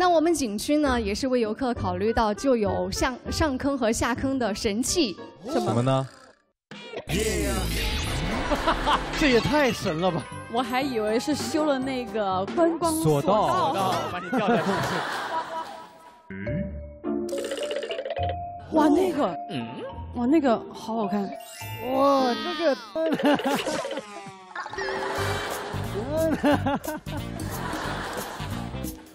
那我们景区呢，也是为游客考虑到，就有上上坑和下坑的神器。什么呢？这也太神了吧！我还以为是修了那个观光索道，把你吊下去。哇，那个，哇，那个好好看。哇，这个，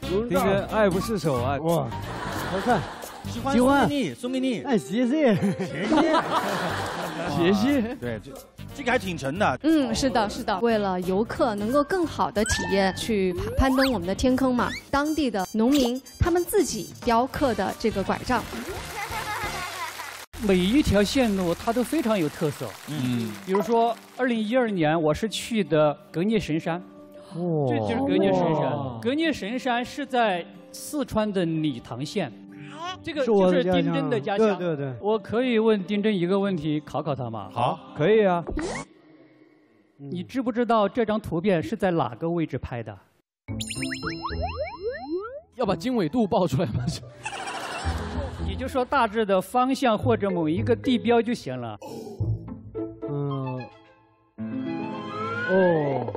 丁真爱不释手啊！哇，好看，喜欢送给你，送给你。哎，谢谢，谢谢，谢谢。对，这这个还挺沉的。嗯，是的，是的。为了游客能够更好的体验去攀登我们的天坑嘛，当地的农民他们自己雕刻的这个拐杖。每一条线路它都非常有特色。嗯，比如说，二零一二年我是去的格聂神山，哦，这就是格聂神山。格聂神山是在四川的理塘县，这个就是丁真的家乡。对对对。我可以问丁真一个问题，考考他吗？好，可以啊。你知不知道这张图片是在哪个位置拍的？要把经纬度报出来吗？你就说大致的方向或者某一个地标就行了。嗯。哦，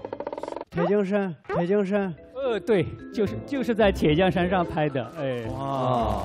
铁匠山，铁匠山。呃，对，就是就是在铁匠山上拍的，哎。哇。